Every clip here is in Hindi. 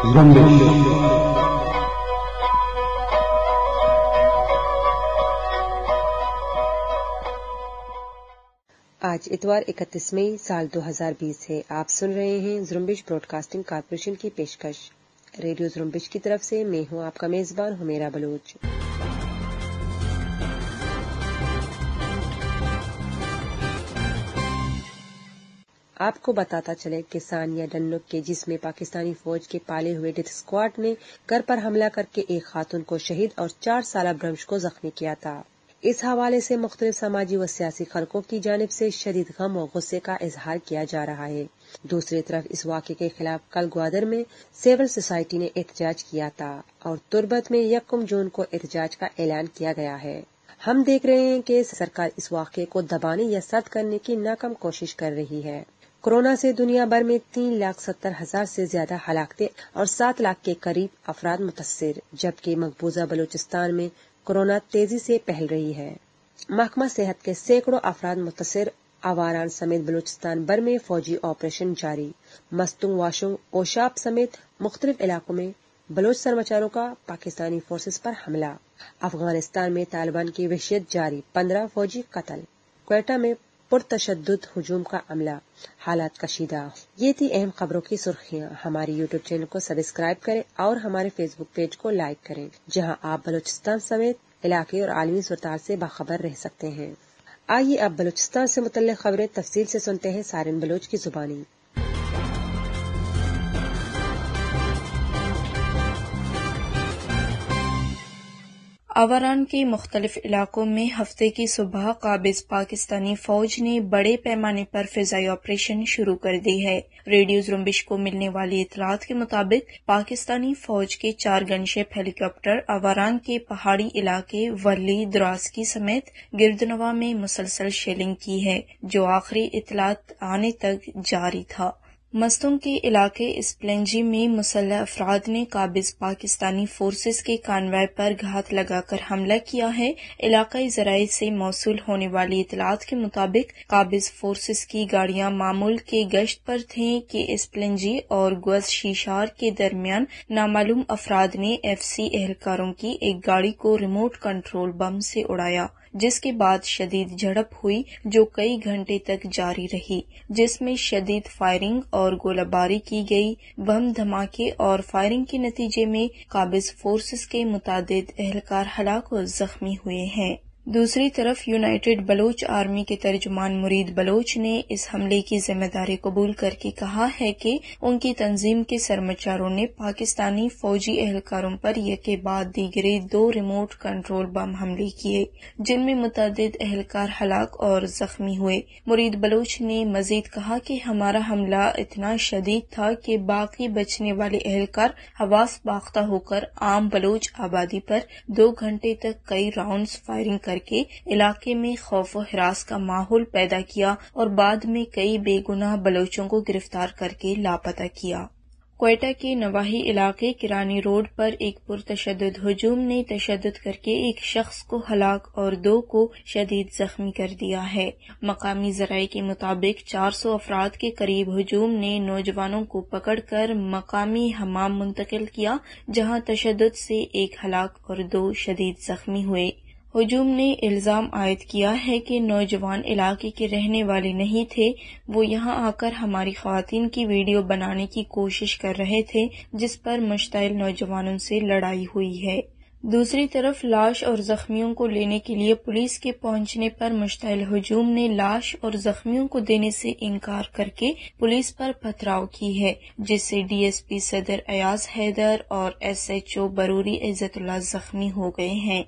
आज इतवार 31 मई साल 2020 है। आप सुन रहे हैं जुम्बिश ब्रॉडकास्टिंग कारपोरेशन की पेशकश। रेडियो जुम्बिश की तरफ़ से मैं हूँ आपका मेजबान हुमेरा बलोच। आपको बताता चले कि सानिया डन्नुक के जिसमें पाकिस्तानी फौज के पाले हुए डेथ स्क्वाड ने घर पर हमला करके एक खातून को शहीद और चार साल भ्रंश को जख्मी किया था। इस हवाले से मुख्तलिफ़ समाजी व सियासी खलकों की जानब से शदीद गम और गुस्से का इजहार किया जा रहा है। दूसरी तरफ़ इस वाक़े के खिलाफ कल ग्वादर में सिविल सोसाइटी ने एहतजाज किया था और तुरबत में यकम जून को एहतजाज का ऐलान किया गया है। हम देख रहे हैं कि सरकार इस वाक़े को दबाने या सर्द करने की नाकाम कोशिश कर रही है। कोरोना से दुनिया भर में तीन लाख सत्तर हज़ार से ज़्यादा हलाकते और सात लाख के करीब अफराद मुतासर, जबकि मकबूजा बलूचिस्तान में कोरोना तेज़ी से फैल रही है। महकमा सेहत के सैकड़ों अफराद मुतासर आवारान समेत बलूचिस्तान भर में फौजी ऑपरेशन जारी। मस्तुंग वाशुंग ओशाब समेत मुख्तलिफ़ इलाकों में बलोच सरमाचारों का पाकिस्तानी फोर्सेस पर हमला। अफ़गानिस्तान में तालिबान की वहशियत जारी, पंद्रह फौजी कत्ल। क्वेटा में पुरतशद हजूम का अमला। हालात कशीदा ये थी अहम खबरों की सुर्खियाँ। हमारे यूट्यूब चैनल को सब्सक्राइब करें और हमारे फेसबुक पेज को लाइक करें, जहाँ आप बलूचिस्तान समेत इलाके और आलमी सुरताल से बाखबर रह सकते हैं। आइए अब बलूचिस्तान से मुतल खबरें तफसील से सुनते हैं सारिन बलोच की जुबानी। आवारान के मुख्तलिफ़ इलाकों में हफ़्ते की सुबह काबिज पाकिस्तानी फौज ने बड़े पैमाने पर फिजाई ऑपरेशन शुरू कर दी है। रेडियो जुम्बिश को मिलने वाली इतलात के मुताबिक पाकिस्तानी फौज के चार गनशिप हेलीकॉप्टर आवारान के पहाड़ी इलाके वली द्रासकी समेत गिरदनवा में मुसलसल शेलिंग की है, जो आखिरी इतलात आने तक जारी था। मस्तुम के इलाके स्प्लेंजी में मुसल्ह अफराद ने काबिज पाकिस्तानी फोर्सेस के कानवाय पर घात लगाकर हमला किया है। इलाकाई जराये से मौसू होने वाली इतलात के मुताबिक काबिज फोर्सेस की गाड़ियाँ मामूल के गश्त पर थीं कि स्प्लेंजी और गुज शीशार के दरमियान नामालूम अफराद ने एफ़ सी एहलकारों की एक गाड़ी को रिमोट कंट्रोल बम से उड़ाया। जिसके बाद शदीद झड़प हुई, जो कई घंटे तक जारी रही, जिसमें शदीद फायरिंग और गोलाबारी की गई, बम धमाके और फायरिंग के नतीजे में काबिज फोर्सेस के मुताद एहलकार हलाक और जख्मी हुए हैं। दूसरी तरफ़ यूनाइटेड बलोच आर्मी के तर्जुमान मुरीद बलोच ने इस हमले की ज़िम्मेदारी कबूल करके कहा है कि उनकी तंजीम के सरमचारों ने पाकिस्तानी फौजी एहलकारों पर यके बाद दीगरे दो रिमोट कंट्रोल बम हमले किए, जिनमें मुतद एहलकार हलाक और जख्मी हुए। मुरीद बलोच ने मजीद कहा कि हमारा हमला इतना शदीद था कि बाकी बचने वाले एहलकार हवास बाख्ता होकर आम बलोच आबादी पर दो घंटे तक कई राउंड फायरिंग कर करके इलाके में खौफ हिरास का माहौल पैदा किया और बाद में कई बेगुनाह बलोचों को गिरफ़्तार करके लापता किया। क्वेटा के नवाही इलाके किरानी रोड पर एक पुरतशद हजूम ने तशद करके एक शख्स को हलाक और दो को शदीद जख्मी कर दिया है। मकामी जराये के मुताबिक 400 अफराद के करीब हजूम ने नौजवानों को पकड़कर मकामी हमाम मुंतकिल किया, जहाँ तशद से एक हलाक और दो शदीद जख्मी हुए। हजूम ने इल्ज़ाम आयद किया है कि नौजवान इलाके के रहने वाले नहीं थे। वो यहाँ आकर हमारी खातन की वीडियो बनाने की कोशिश कर रहे थे, जिस पर मुश्तिल नौजवानों से लड़ाई हुई है। दूसरी तरफ़ लाश और जख्मियों को लेने के लिए पुलिस के पहुँचने पर मुश्तिल हजूम ने लाश और जख्मियों को देने से इनकार करके पुलिस पर पथराव की है, जिससे डीएसपी सदर अयाज हैदर और एसएचओ बरूरी इज्जतुल्ला जख्मी हो गए हैं।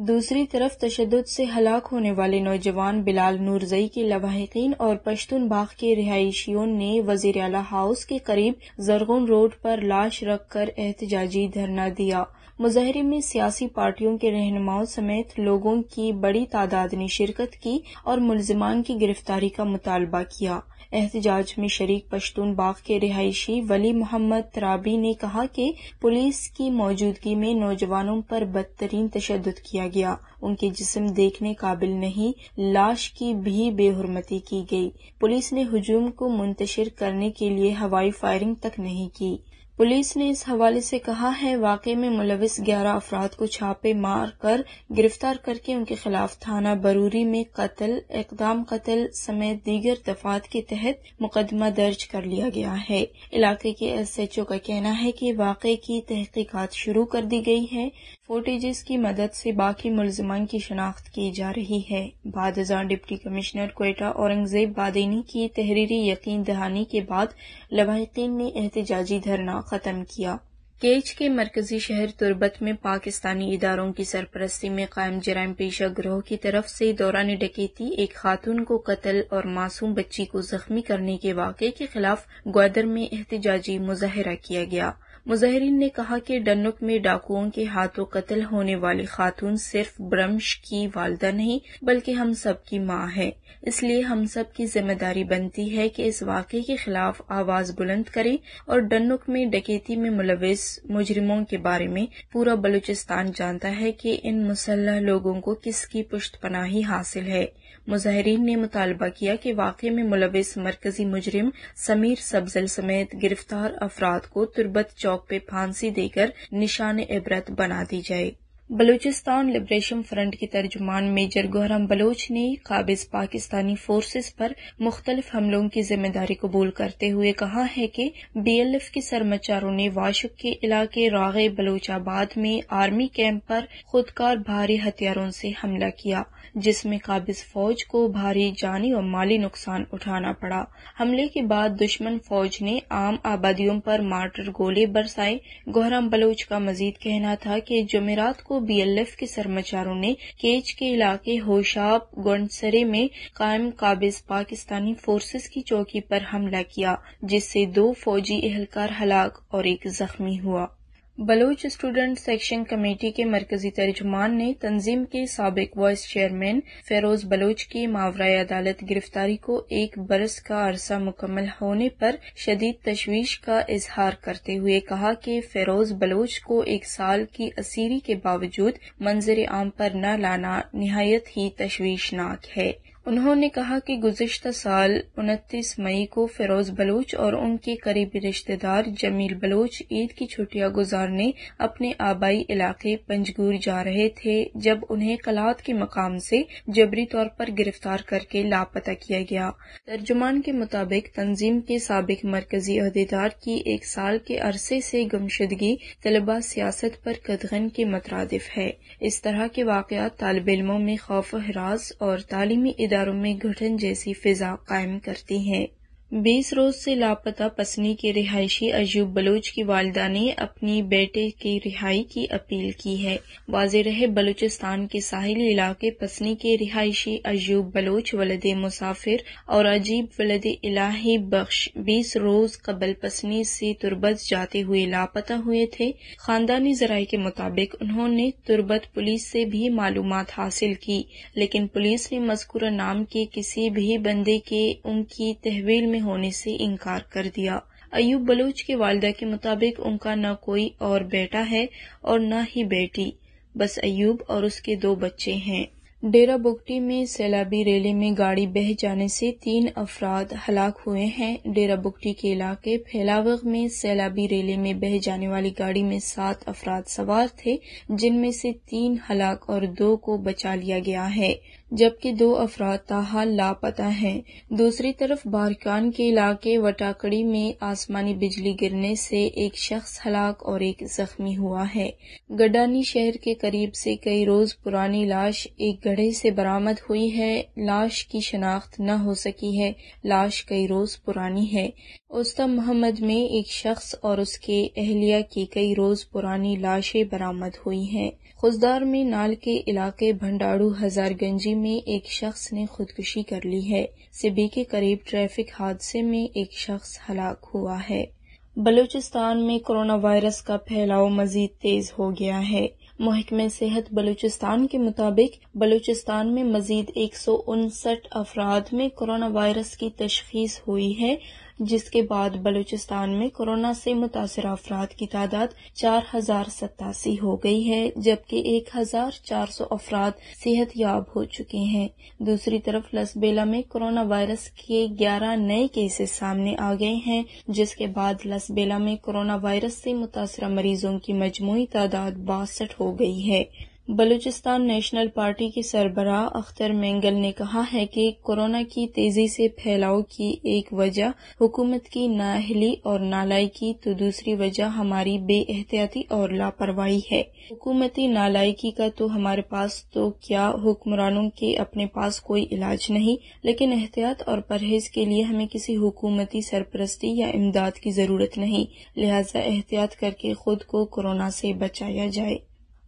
दूसरी तरफ़ तशद से हलाक होने वाले नौजवान बिलाल नूरजई के लवाहिकीन और पश्तून बाग के रिहायशियों ने वज़ीर अला हाउस के करीब जरगुन रोड पर लाश रख कर एहतजाजी धरना दिया। मुजाहरे में सियासी पार्टियों के रहनुमाओं समेत लोगों की बड़ी तादाद ने शिरकत की और मुलजमान की गिरफ्तारी का मुतालबा किया। एहतजाज में शरीक पश्तून बाग के रिहायशी वली मोहम्मद राबी ने कहा कि पुलिस की मौजूदगी में नौजवानों पर बदतरीन तशद किया गया। उनके जिसम देखने काबिल नहीं, लाश की भी बेहरमती की गई। पुलिस ने हजूम को मुंतशिर करने के लिए हवाई फायरिंग तक नहीं की। पुलिस ने इस हवाले से कहा है, वाकई में मुलविस ग्यारह अफराद को छापे मार कर गिरफ़्तार करके उनके खिलाफ थाना बरूरी में कत्ल एकदम कत्ल समेत दीगर दफात के तहत मुकदमा दर्ज कर लिया गया है। इलाके के एस एच ओ का कहना है कि वाकई की तहकीकात शुरू कर दी गई है। फोटेजेस की मदद से बाकी मुलजमान की शनाख्त की जा रही है। बाद डिप्टी कमिश्नर कोयटा औरंगज़ेब बादेनी की तहरीरी यकीन दहानी के बाद लवाकिन ने एहतजाजी धरना खत्म किया। केच के मरकजी शहर तुरबत में पाकिस्तानी इदारों की सरपरस्ती में कायम जराम पेशा ग्रोह की तरफ़ से दौरान डकैती, एक खातून को कत्ल और मासूम बच्ची को जख्मी करने के वाक़े के खिलाफ ग्वादर में एहतजाजी मुजाहरा किया गया। मुजाहरीन ने कहा कि डन्नुक में डाकुओं के हाथों कत्ल होने वाली खातून सिर्फ़ ब्रम्श की वालदा नहीं, बल्कि हम सब की माँ है। इसलिए हम सब की ज़िम्मेदारी बनती है कि इस वाक़े के खिलाफ आवाज़ बुलंद करें और डन्नुक में डकैती में मुलविस मुजरिमों के बारे में पूरा बलूचिस्तान जानता है कि इन मुसल्ह लोगों को किसकी पुष्ट पनाही हासिल है। मुजाहरीन ने मुतालबा किया कि वाक में मुलविस मरकजी मुजरिम समीर सब्जल समेत गिरफ़्तार अफराद को तुरबत चौक पे फांसी देकर निशान इबरत बना दी जाए। बलूचिस्तान लिबरेशन फ्रंट के तर्जुमान मेजर गौरम बलोच ने काबिज पाकिस्तानी फोर्सेस पर मुख्तलिफ़ हमलों की ज़िम्मेदारी कबूल करते हुए कहा है कि बीएलएफ के सरमचारों ने वाशुक के इलाके रागे बलोचाबाद में आर्मी कैंप पर खुदकार भारी हथियारों से हमला किया, जिसमें काबिज फौज को भारी जानी और माली नुकसान उठाना पड़ा। हमले के बाद दुश्मन फौज ने आम आबादियों पर मार्टर गोले बरसाए। गौरम बलोच का मजीद कहना था कि जमेरात को बीएलएफ के सरमाचारों ने केच के इलाके होशाब गोंडसरे में कायम काबिज पाकिस्तानी फोर्सेस की चौकी पर हमला किया, जिससे दो फौजी एहलकार हलाक और एक जख्मी हुआ। बलोच स्टूडेंट सेक्शन कमेटी के मरकजी तर्जुमान ने तंजीम के सबक वाइस चेयरमैन फेरोज बलोच की मावरा अदालत गिरफ्तारी को एक बरस का अरसा मुकम्मल होने पर शदीद तशवीश का इजहार करते हुए कहा कि फेरोज बलोच को एक साल की असीरी के बावजूद मंजर आम पर न लाना नहायत ही तशवीशनाक है। उन्होंने कहा कि गुजशत साल उनतीस मई को फिरोज बलोच और उनके करीबी रिश्तेदार जमील बलोच ईद की छुट्टियाँ गुजारने अपने आबाई इलाके पंजगूर जा रहे थे, जब उन्हें कलात के मकाम से जबरी तौर पर गिरफ़्तार करके लापता किया गया। तर्जुमान के मुताबिक तंजीम के सबक मरकजी अहदेदार की एक साल के अरसे से गुमशुदगी तलबा सियासत पर कदगन के मतरादिफ है। इस तरह के वाकत तालब इलमों में खौफ, हरास और तालीमी इदारों में घुटन जैसी फिजा कायम करती हैं। बीस रोज से लापता पसनी के रिहायशी अयूब बलोच की वालदा ने अपनी बेटे की रिहाई की अपील की है। वाज रहे बलूचिस्तान के साहिली इलाके पसनी के रिहायशी अयूब बलोच वलद मुसाफिर और अजीब वलद इलाही बख्श बीस रोज कबल पसनी से तुरबत जाते हुए लापता हुए थे। खानदानी जराये के मुताबिक उन्होंने तुरबत पुलिस से भी मालूम हासिल की, लेकिन पुलिस ने मजकूरा नाम के किसी भी बंदे के उनकी तहवील में होने से इनकार कर दिया। अयूब बलूच की वालदा के मुताबिक उनका न कोई और बेटा है और न ही बेटी। बस अयूब और उसके दो बच्चे हैं। डेरा बुगटी में सैलाबी रेले में गाड़ी बह जाने से तीन अफराद हलाक हुए हैं। डेरा बुगटी के इलाके फैलावग में सैलाबी रेले में बह जाने वाली गाड़ी में सात अफराद सवार थे, जिनमें से तीन हलाक और दो को बचा लिया गया है। जबकि दो अफराद ताहाल लापता हैं। दूसरी तरफ़ बारकान के इलाके वटाकड़ी में आसमानी बिजली गिरने से एक शख्स हलाक और एक जख्मी हुआ है। गडानी शहर के करीब से कई रोज पुरानी लाश एक गढ़े से बरामद हुई है। लाश की शनाख्त न हो सकी है। लाश कई रोज पुरानी है। उस्ता मोहम्मद में एक शख्स और उसके अहलिया की कई रोज पुरानी लाशें बरामद हुई हैं। खुजदार में नाल के इलाके भंडारू हजारगंजी में एक शख्स ने खुदकुशी कर ली है। सिबी के करीब ट्रैफ़िक हादसे में एक शख्स हलाक हुआ है। बलूचिस्तान में कोरोना वायरस का फैलाव मजीद तेज हो गया है। महकमे सेहत बलूचिस्तान के मुताबिक, बलूचिस्तान में मजीद एक सौ उनसठ अफराद में कोरोना वायरस की तशखीस हुई है। जिसके बाद बलूचिस्तान में कोरोना से मुतासर अफराद की तादाद चार हज़ार सतासी हो गई है, जबकि एक हज़ार चार सौ अफराद सेहत याब हो चुके हैं। दूसरी तरफ़ लसबेला में कोरोना वायरस के ग्यारह नए केसेस सामने आ गए हैं, जिसके बाद लसबेला में कोरोना वायरस से मुतासर मरीजों की मजमू तादाद बासठ हो गई है। बलूचिस्तान नेशनल पार्टी के सरबराह अख्तर मेंगल ने कहा है कि कोरोना की तेज़ी से फैलाव की एक वजह हुकूमत की नाहली और नालायकी तो दूसरी वजह हमारी बेएहतियाती और लापरवाही है। हुकूमती नालायकी का तो हमारे पास तो क्या हुक्मरानों के अपने पास कोई इलाज नहीं, लेकिन एहतियात और परहेज के लिए हमें किसी हुकूमती सरपरस्ती या इमदाद की ज़रूरत नहीं, लिहाजा एहतियात करके खुद को कोरोना से बचाया जाए।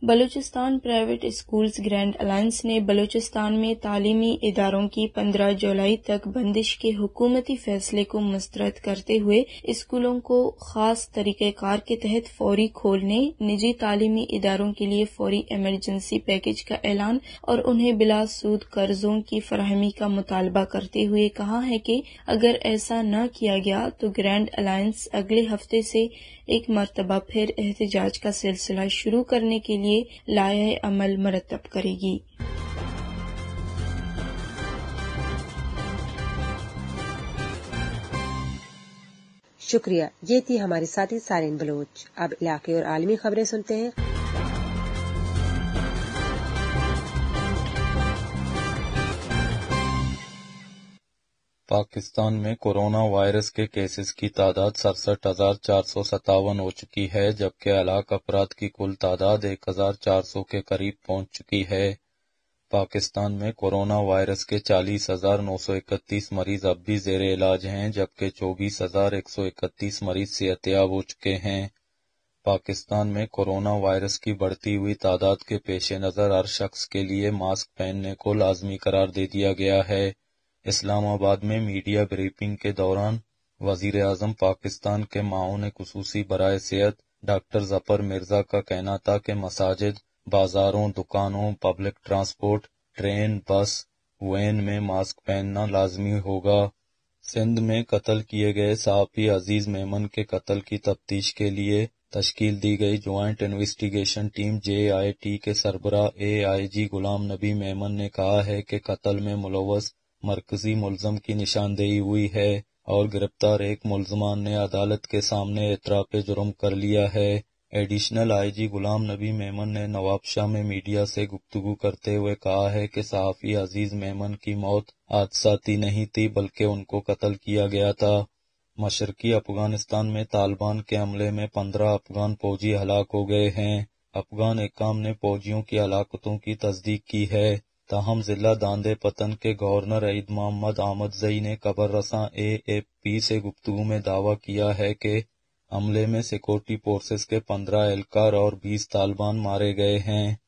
Balochistan private schools grand alliance ने बलूचिस्तान में तालीमी इदारों की 15 जुलाई तक बंदिश के हुकूमती फैसले को मस्तरद करते हुए स्कूलों को खास तरीक़ेकार के तहत फौरी खोलने, निजी तालीमी इदारों के लिए फौरी इमरजेंसी पैकेज का ऐलान और उन्हें बिला सूद कर्जों की फरहमी का मुतालबा करते हुए कहा है कि अगर ऐसा न किया गया तो ग्रैंड अलायंस अगले हफ़्ते से एक मरतबा फिर एहतजाज का सिलसिला शुरू करने के लिए लाया अमल मरतब करेगी। शुक्रिया। ये थी हमारे साथी सारे बलोच। अब इलाके और आलमी खबरें सुनते हैं। पाकिस्तान में कोरोना वायरस के केसेस की तादाद सड़सठ हज़ार चार सौ सत्तावन हो चुकी है, जबकि हलाक अफराद की कुल तादाद एक हज़ार चार सौ के करीब पहुँच चुकी है। पाकिस्तान में कोरोना वायरस के चालीस हज़ार नौ सौ इकतीस मरीज़ अब भी जेर इलाज हैं, जबकि चौबीस हज़ार एक सौ इकतीस मरीज़ सेहतियाब हो चुके हैं। पाकिस्तान में कोरोना वायरस की बढ़ती हुई तादाद के पेश नज़र हर शख्स के लिए मास्क पहनने को लाजमी करार दे दिया गया है। इस्लामाबाद में मीडिया ब्रीफिंग के दौरान वज़ीर अजम पाकिस्तान के माओन खसूसी बरए सेहत, डॉक्टर ज़फ़र मिर्ज़ा का कहना था कि मसाजिद, बाजारों, दुकानों, public transport, train, bus, van में मास्क पहनना लाजमी होगा। सिंध में कत्ल किए गए सहाफी अज़ीज़ मेमन के कत्ल की तफ्तीश के लिए तश्कील दी गई। Joint investigation team J I T के सरबरा ए आई जी गुलाम नबी मेमन ने कहा है कि कत्ल में मुलवस मरकजी मुलजम की निशानदेही हुई है और गिरफ़्तार एक मुलजमान ने अदालत के सामने एतराफ़ जुर्म कर लिया है। एडिशनल आईजी गुलाम नबी मेमन ने नवाबशाह में मीडिया से गुफ्तगू करते हुए कहा है कि सहाफ़ी अज़ीज़ मेमन की मौत हादसाती नहीं थी, बल्कि उनको कत्ल किया गया था। मशरकी अफ़गानिस्तान में तालिबान के हमले में पंद्रह अफगान फौजी हलाक हो गए हैं। अफगान एकाम ने फौजियों की हलाकतों की तस्दीक की है। ताहम जिला दांदे पतन के गवर्नर ईद मोहम्मद आमद जई ने खबर रसा ए एफ़ पी से गुफ्तु में दावा किया है कि हमले में सिक्योरिटी फोर्सेस के पंद्रह एहलकार और बीस तालिबान मारे गए हैं।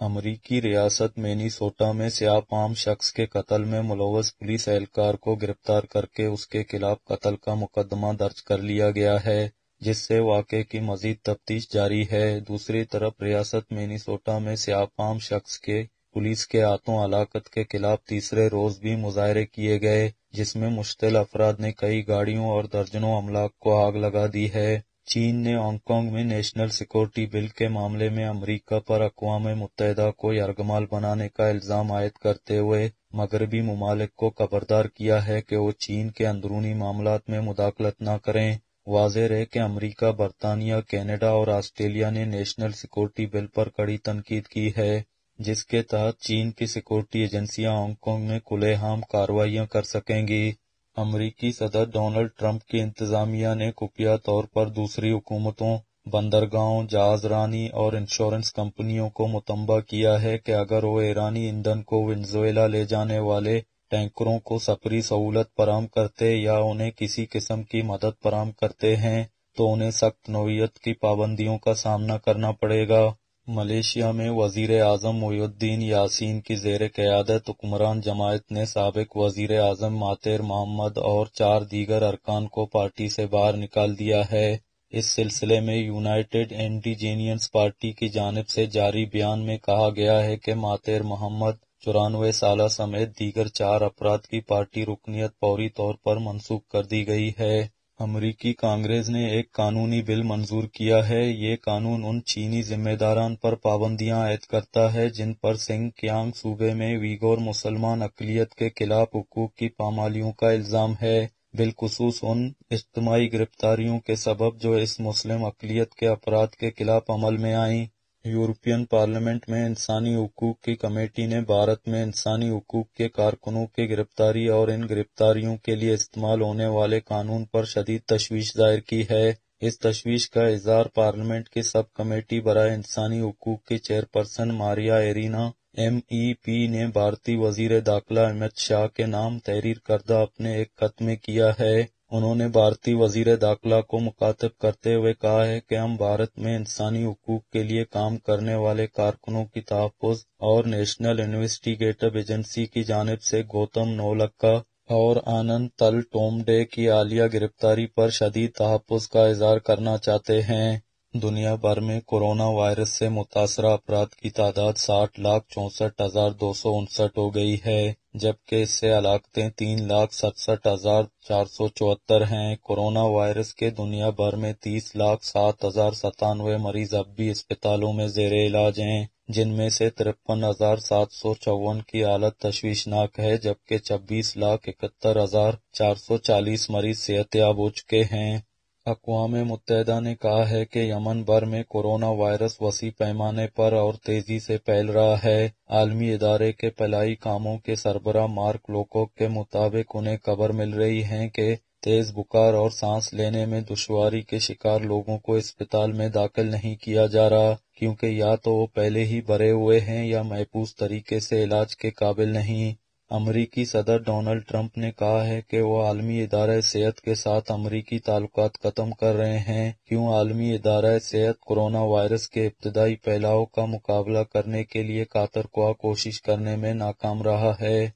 अमरीकी रियासत मेनीसोटा में पाम शख्स के कत्ल में मुलवस पुलिस एहलकार को गिरफ़्तार करके उसके खिलाफ कत्ल का मुकदमा दर्ज कर लिया गया है, जिससे वाक़े की मजीद तफ्तीश जारी है। दूसरी तरफ़ रियासत मेनीसोटा में पाम शख्स के पुलिस के हाथों हलाकत के खिलाफ तीसरे रोज भी मुजाहरे किए गए, जिसमें मुश्तिल अफराद ने कई गाड़ियों और दर्जनों अमलाक को आग लगा दी है। चीन ने हांगकांग में नेशनल सिक्योरिटी बिल के मामले में अमरीका पर अकवा मुतहदा को यरगमाल बनाने का इल्ज़ाम आयद करते हुए मगरबी ममालिक को खबरदार किया है कि वो चीन के अंदरूनी मामला में मुदाखलत न करें। वाजे रहे कि अमरीका, बरतानिया, कनाडा और ऑस्ट्रेलिया ने नेशनल सिक्योरिटी बिल पर कड़ी तनकीद की है। जिसके तहत चीन की सिक्योरिटी एजेंसियाँ हांगकांग में खुलेआम कार्रवाइयाँ कर सकेंगी। अमरीकी सदर डोनाल्ड ट्रंप की इंतजामिया ने खुफिया तौर पर दूसरी हुकूमतों, बंदरगाहों जहाजरानी और इंश्योरेंस कंपनियों को मुतंबा किया है कि अगर वो ईरानी ईंधन को वेनेजुएला ले जाने वाले टैंकरों को सफरी सहूलत फराम करते या उन्हें किसी किस्म की मदद फराम करते हैं तो उन्हें सख्त नोयत की पाबंदियों का सामना करना पड़ेगा। मलेशिया में वज़ीर आज़म मोहुद्दीन यासीन की जेर क्यादत हुक्मरान जमायत ने सबक वज़ीर आज़म मातेर मोहम्मद और चार दीगर अरकान को पार्टी से बाहर निकाल दिया है। इस सिलसिले में यूनाइटेड इंडिजीनियस पार्टी की जानब से जारी बयान में कहा गया है कि मातेर मोहम्मद चौरानवे साल समेत दीगर चार अपराध की पार्टी रुकनीत फौरी तौर पर मनसूख कर दी गई है। अमरीकी कांग्रेस ने एक कानूनी बिल मंजूर किया है। ये कानून उन चीनी जिम्मेदारान पर पाबंदियाँ आयद करता है, जिन पर सिंह क्यांग सूबे में वीगोर मुसलमान अकलियत के खिलाफ हुकूक की पामालियों का इल्ज़ाम है। बिलखसूस उन इज्तमाही गिरफ्तारियों के सबब जो इस मुस्लिम अकलियत के अपराध के खिलाफ अमल में आईं। यूरोपियन पार्लियामेंट में इंसानी हकूक की कमेटी ने भारत में इंसानी हकूक के कारकुनों की गिरफ्तारी और इन गिरफ्तारियों के लिए इस्तेमाल होने वाले कानून पर शदीद तशवीश ज़ाहिर की है। इस तशवीश का इजहार पार्लियामेंट की सब कमेटी बरए इंसानी हकूक के chairperson Maria Arena, M E P ने भारतीय वज़ीर दाखिला अमित शाह के नाम तहरीर करदा अपने एक खत में किया है। उन्होंने भारतीय वज़ीर दाखिला को मुखातब करते हुए कहा है कि हम भारत में इंसानी हकूक के लिए काम करने वाले कारकुनों की तहफ़ और नेशनल इन्वेस्टिगेटिव एजेंसी की जानब से गौतम नौलक्का और आनंद तल टोमडे की आलिया गिरफ्तारी पर शदीद तहफ़ का इजहार करना चाहते हैं। दुनिया भर में कोरोना वायरस से मुतासर अपराध की तादाद साठ लाख चौंसठ हज़ार दो सौ उनसठ हो गई है। जबकि इससे हलाकतें तीन लाख सड़सठ हज़ार चार सौ चौहत्तर हैं। कोरोना वायरस के दुनिया भर में तीस लाख सात हज़ार सतानवे मरीज़ अब भी अस्पतालों में जेर इलाज हैं, जिनमें से तिरपन हज़ार सात सौ चौवन की हालत तशवीशनाक है, जबकि छब्बीस लाख इकहत्तर हज़ार चार सौ चालीस मरीज़ सेहतियाब हो चुके हैं। अक़वाम मुतहदा ने कहा है कि यमन भर में कोरोना वायरस वसी पैमाने पर और तेज़ी से फैल रहा है। आलमी इदारे के फलाई कामों के सरबरा मार्क लोको के मुताबिक उन्हें खबर मिल रही है कि तेज बुखार और सांस लेने में दुश्वारी के शिकार लोगों को अस्पताल में दाखिल नहीं किया जा रहा, क्योंकि या तो वो पहले ही भरे हुए हैं या महफूज तरीके से इलाज के काबिल नहीं। अमरीकी सदर डोनाल्ड ट्रंप ने कहा है कि वो आलमी इदारा सेहत के साथ अमरीकी ताल्लुकात ख़त्म कर रहे हैं। क्यों आलमी इदारा सेहत कोरोना वायरस के इब्तदाई फैलाव का मुकाबला करने के लिए कातर कोशिश करने में नाकाम रहा है?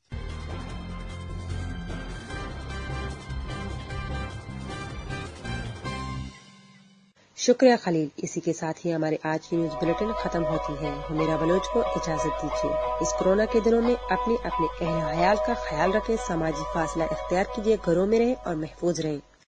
शुक्रिया खलील इसी के साथ ही हमारे आज की न्यूज़ बुलेटिन खत्म होती है। मेरा बलोच को इजाज़त दीजिए। इस कोरोना के दिनों में अपने अपने अहल हयाल का ख्याल रखें, सामाजिक फासला इख्तियार कीजिए, घरों में रहें और महफूज रहें।